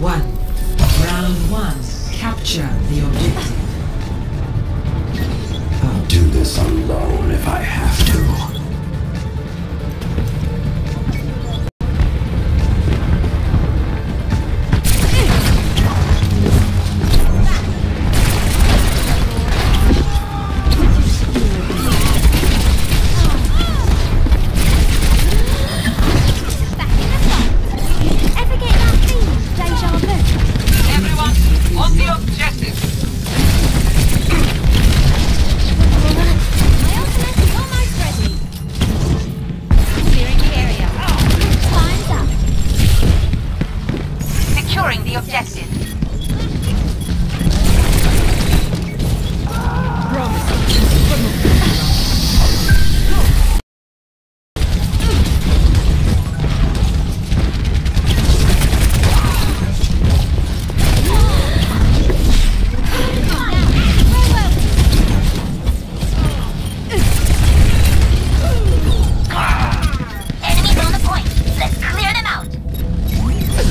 one.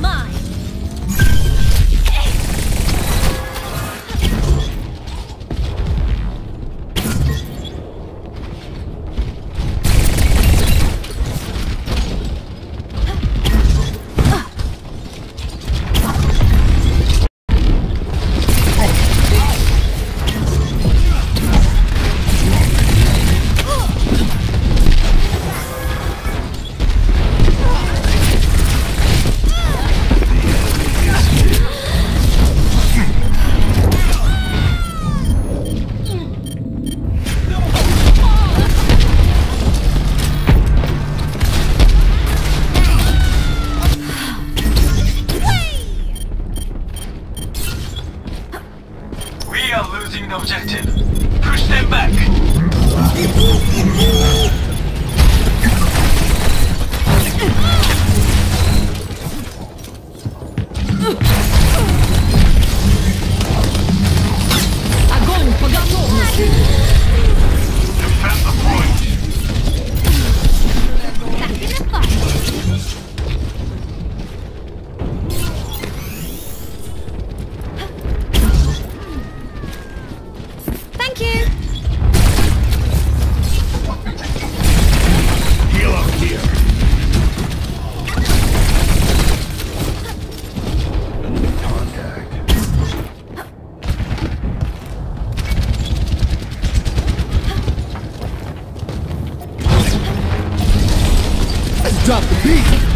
mine! losing the objective. Push them back. Огонь по готовности! drop the beat.